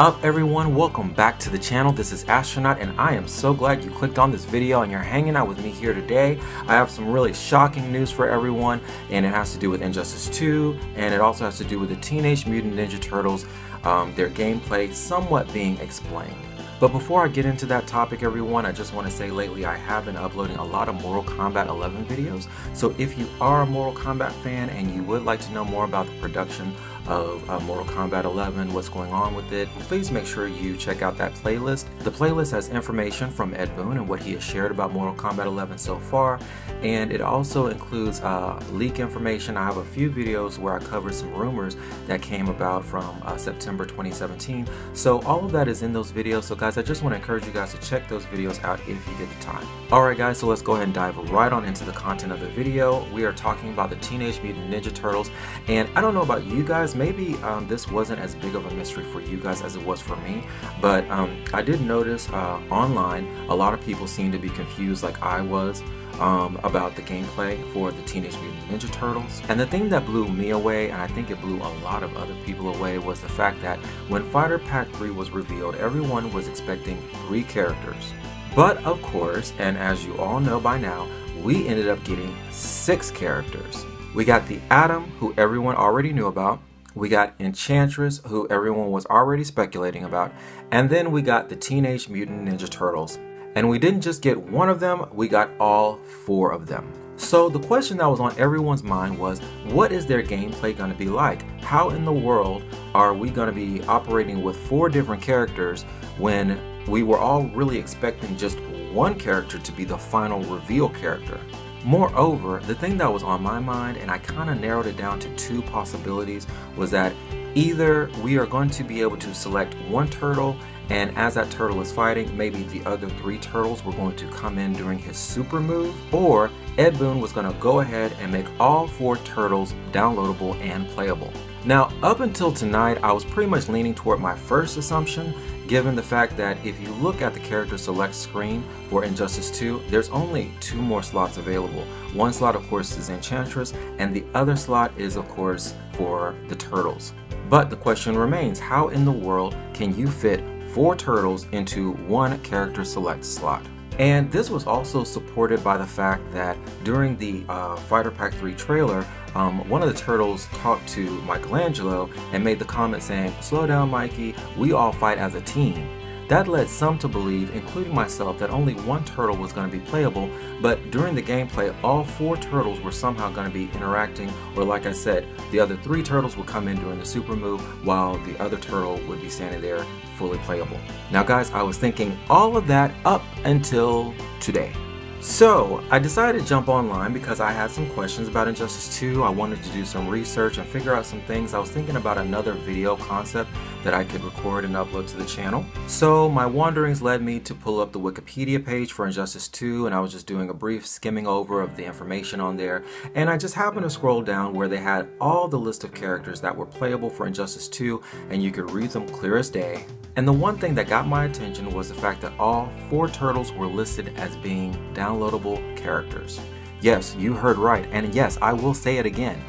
Up everyone? Welcome back to the channel. This is Astronaut and I am so glad you clicked on this video and you're hanging out with me here today. I have some really shocking news for everyone and it has to do with Injustice 2 and it also has to do with the Teenage Mutant Ninja Turtles, um, their gameplay somewhat being explained. But before I get into that topic everyone, I just want to say lately I have been uploading a lot of Mortal Kombat 11 videos. So if you are a Mortal Kombat fan and you would like to know more about the production of uh, Mortal Kombat 11, what's going on with it, please make sure you check out that playlist. The playlist has information from Ed Boon and what he has shared about Mortal Kombat 11 so far, and it also includes uh, leak information. I have a few videos where I cover some rumors that came about from uh, September 2017. So all of that is in those videos. So guys, I just want to encourage you guys to check those videos out if you get the time. Alright guys, so let's go ahead and dive right on into the content of the video. We are talking about the Teenage Mutant Ninja Turtles, and I don't know about you guys, maybe um, this wasn't as big of a mystery for you guys as it was for me, but um, I did notice uh, online a lot of people seem to be confused like I was um, about the gameplay for the Teenage Mutant Ninja Turtles. And the thing that blew me away, and I think it blew a lot of other people away, was the fact that when Fighter Pack 3 was revealed, everyone was expecting three characters. But of course, and as you all know by now, we ended up getting six characters. We got the Atom, who everyone already knew about. We got Enchantress, who everyone was already speculating about, and then we got the Teenage Mutant Ninja Turtles. And we didn't just get one of them, we got all four of them. So the question that was on everyone's mind was, what is their gameplay going to be like? How in the world are we going to be operating with four different characters when we were all really expecting just one character to be the final reveal character? Moreover, the thing that was on my mind, and I kind of narrowed it down to two possibilities, was that either we are going to be able to select one turtle and as that turtle is fighting, maybe the other three turtles were going to come in during his super move, or Ed Boon was going to go ahead and make all four turtles downloadable and playable. Now, up until tonight, I was pretty much leaning toward my first assumption, given the fact that if you look at the character select screen for Injustice 2, there's only two more slots available. One slot, of course, is Enchantress, and the other slot is, of course, for the Turtles. But the question remains, how in the world can you fit four turtles into one character select slot? And this was also supported by the fact that during the uh, Fighter Pack 3 trailer, um, one of the turtles talked to Michelangelo and made the comment saying, slow down Mikey, we all fight as a team. That led some to believe, including myself, that only one turtle was going to be playable, but during the gameplay, all four turtles were somehow going to be interacting, or like I said, the other three turtles would come in during the super move, while the other turtle would be standing there fully playable. Now guys, I was thinking all of that up until today. So, I decided to jump online because I had some questions about Injustice 2. I wanted to do some research and figure out some things. I was thinking about another video concept that I could record and upload to the channel. So, my wanderings led me to pull up the Wikipedia page for Injustice 2 and I was just doing a brief skimming over of the information on there. And I just happened to scroll down where they had all the list of characters that were playable for Injustice 2 and you could read them clear as day. And the one thing that got my attention was the fact that all four turtles were listed as being downloadable characters. Yes, you heard right, and yes, I will say it again.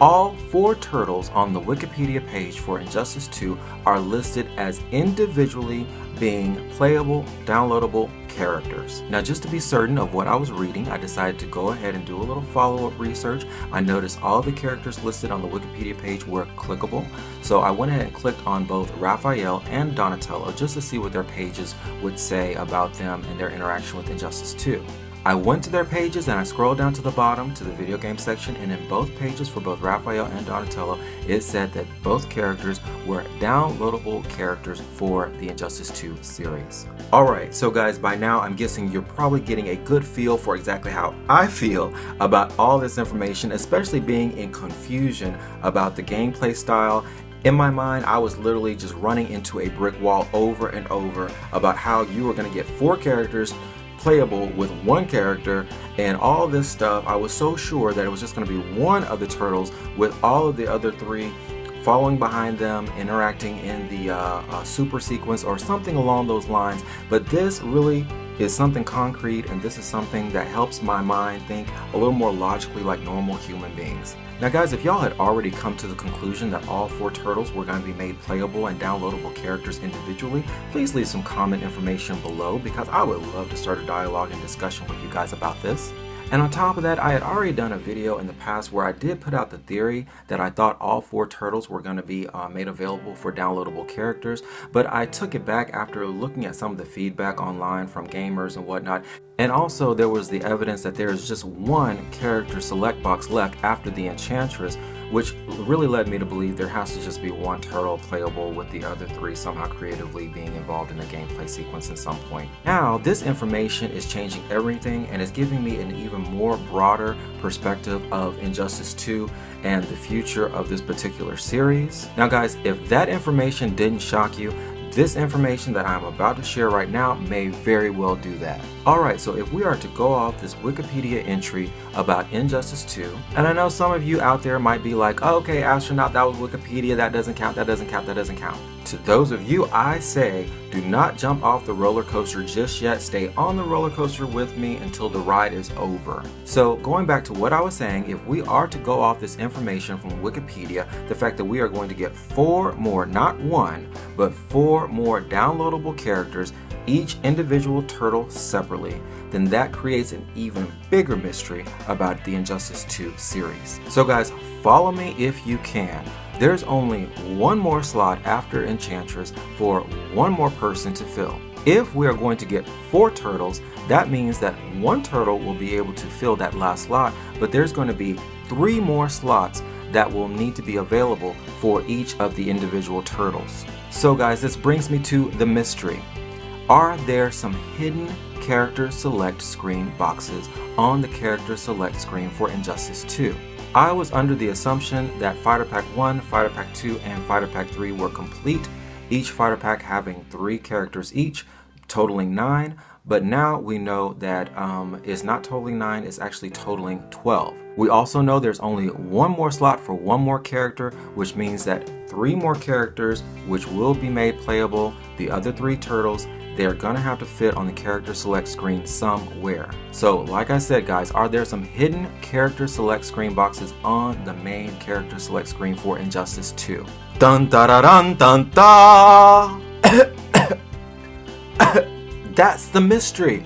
All four turtles on the Wikipedia page for Injustice 2 are listed as individually being playable, downloadable characters. Now just to be certain of what I was reading, I decided to go ahead and do a little follow-up research. I noticed all the characters listed on the Wikipedia page were clickable, so I went ahead and clicked on both Raphael and Donatello just to see what their pages would say about them and their interaction with Injustice 2. I went to their pages and I scrolled down to the bottom to the video game section and in both pages for both Raphael and Donatello it said that both characters were downloadable characters for the Injustice 2 series. Alright, so guys by now I'm guessing you're probably getting a good feel for exactly how I feel about all this information especially being in confusion about the gameplay style in my mind, I was literally just running into a brick wall over and over about how you were going to get four characters playable with one character and all this stuff. I was so sure that it was just going to be one of the turtles with all of the other three following behind them, interacting in the uh, uh, super sequence or something along those lines. But this really is something concrete and this is something that helps my mind think a little more logically like normal human beings. Now guys, if y'all had already come to the conclusion that all four turtles were going to be made playable and downloadable characters individually, please leave some comment information below because I would love to start a dialogue and discussion with you guys about this. And on top of that, I had already done a video in the past where I did put out the theory that I thought all four turtles were going to be uh, made available for downloadable characters, but I took it back after looking at some of the feedback online from gamers and whatnot. And also there was the evidence that there is just one character select box left after the Enchantress, which really led me to believe there has to just be one turtle playable with the other three somehow creatively being involved in a gameplay sequence at some point. Now, this information is changing everything and is giving me an even more broader perspective of Injustice 2 and the future of this particular series. Now guys, if that information didn't shock you, this information that I'm about to share right now may very well do that. Alright, so if we are to go off this Wikipedia entry about Injustice 2, and I know some of you out there might be like, oh, okay, astronaut, that was Wikipedia, that doesn't count, that doesn't count, that doesn't count. To those of you, I say, do not jump off the roller coaster just yet. Stay on the roller coaster with me until the ride is over. So going back to what I was saying, if we are to go off this information from Wikipedia, the fact that we are going to get four more, not one, but four more downloadable characters each individual turtle separately, then that creates an even bigger mystery about the Injustice 2 series. So guys, follow me if you can. There's only one more slot after Enchantress for one more person to fill. If we are going to get four turtles, that means that one turtle will be able to fill that last slot, but there's going to be three more slots that will need to be available for each of the individual turtles. So guys, this brings me to the mystery. Are there some hidden character select screen boxes on the character select screen for Injustice 2? I was under the assumption that Fighter Pack 1, Fighter Pack 2, and Fighter Pack 3 were complete, each Fighter Pack having 3 characters each, totaling 9, but now we know that um, it's not totaling 9, it's actually totaling 12. We also know there's only one more slot for one more character, which means that three more characters, which will be made playable, the other three turtles, they're gonna have to fit on the character select screen somewhere. So like I said guys, are there some hidden character select screen boxes on the main character select screen for Injustice 2? Dun da da dun dun da! That's the mystery.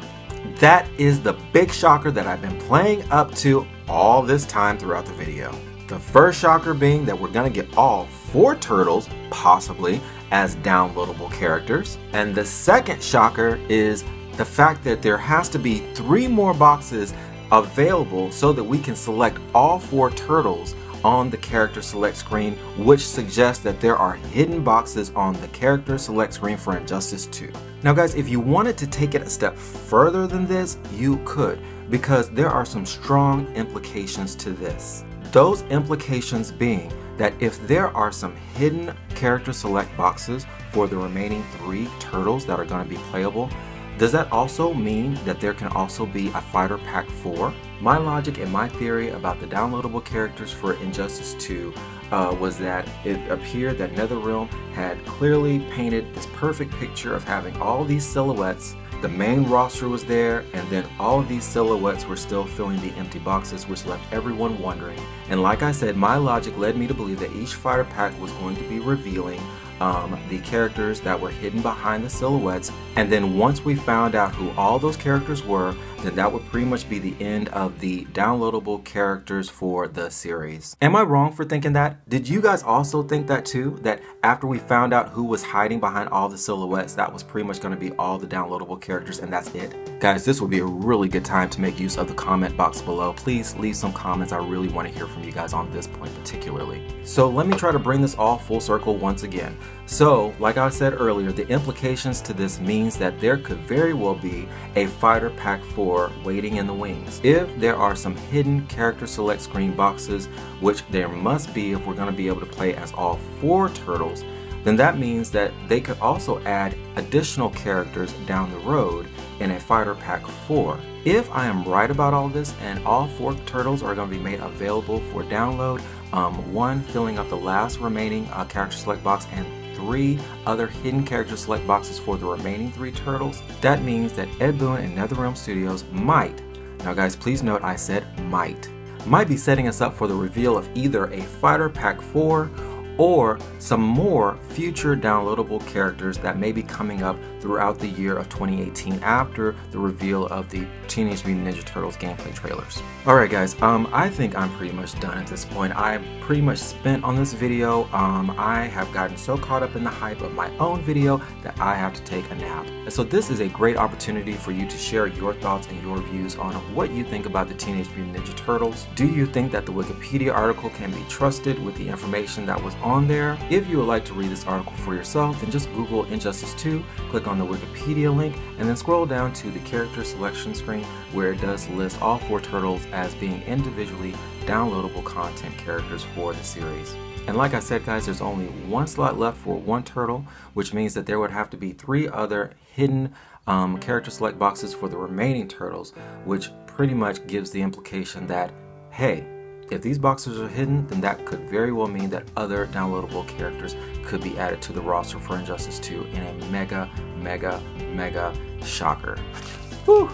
That is the big shocker that I've been playing up to all this time throughout the video. The first shocker being that we're gonna get all four turtles, possibly, as downloadable characters. And the second shocker is the fact that there has to be three more boxes available so that we can select all four turtles on the character select screen, which suggests that there are hidden boxes on the character select screen for Injustice 2. Now guys, if you wanted to take it a step further than this, you could, because there are some strong implications to this. Those implications being that if there are some hidden character select boxes for the remaining three turtles that are going to be playable, does that also mean that there can also be a Fighter Pack 4? My logic and my theory about the downloadable characters for Injustice 2 uh, was that it appeared that NetherRealm had clearly painted this perfect picture of having all these silhouettes the main roster was there, and then all of these silhouettes were still filling the empty boxes, which left everyone wondering. And like I said, my logic led me to believe that each fighter pack was going to be revealing um, the characters that were hidden behind the silhouettes. And then once we found out who all those characters were, then that would pretty much be the end of the downloadable characters for the series. Am I wrong for thinking that? Did you guys also think that too? That after we found out who was hiding behind all the silhouettes, that was pretty much going to be all the downloadable characters and that's it? Guys, this would be a really good time to make use of the comment box below. Please leave some comments. I really want to hear from you guys on this point particularly. So let me try to bring this all full circle once again. So, like I said earlier, the implications to this means that there could very well be a Fighter Pack 4 waiting in the wings. If there are some hidden character select screen boxes, which there must be if we're going to be able to play as all four turtles, then that means that they could also add additional characters down the road in a Fighter Pack 4. If I am right about all this and all four turtles are going to be made available for download, um, one filling up the last remaining uh, character select box and three other hidden character select boxes for the remaining three turtles, that means that Ed Boon and NetherRealm Studios might, now guys please note I said might, might be setting us up for the reveal of either a Fighter Pack 4 or some more future downloadable characters that may be coming up throughout the year of 2018 after the reveal of the Teenage Mutant Ninja Turtles gameplay trailers. Alright guys, um, I think I'm pretty much done at this point. I'm pretty much spent on this video. Um, I have gotten so caught up in the hype of my own video that I have to take a nap. And so this is a great opportunity for you to share your thoughts and your views on what you think about the Teenage Mutant Ninja Turtles. Do you think that the Wikipedia article can be trusted with the information that was on there. If you would like to read this article for yourself, then just Google Injustice 2, click on the Wikipedia link, and then scroll down to the character selection screen where it does list all four turtles as being individually downloadable content characters for the series. And like I said guys, there's only one slot left for one turtle, which means that there would have to be three other hidden um, character select boxes for the remaining turtles, which pretty much gives the implication that, hey, if these boxes are hidden, then that could very well mean that other downloadable characters could be added to the roster for Injustice 2 in a mega, mega, mega shocker. Whew.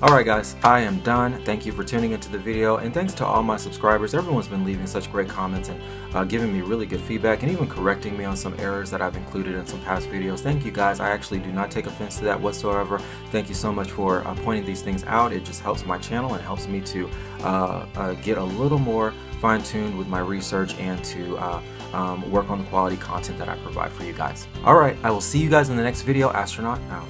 Alright guys, I am done. Thank you for tuning into the video and thanks to all my subscribers. Everyone's been leaving such great comments and uh, giving me really good feedback and even correcting me on some errors that I've included in some past videos. Thank you guys. I actually do not take offense to that whatsoever. Thank you so much for uh, pointing these things out. It just helps my channel and helps me to uh, uh get a little more fine-tuned with my research and to uh, um, work on the quality content that I provide for you guys. Alright, I will see you guys in the next video. Astronaut out.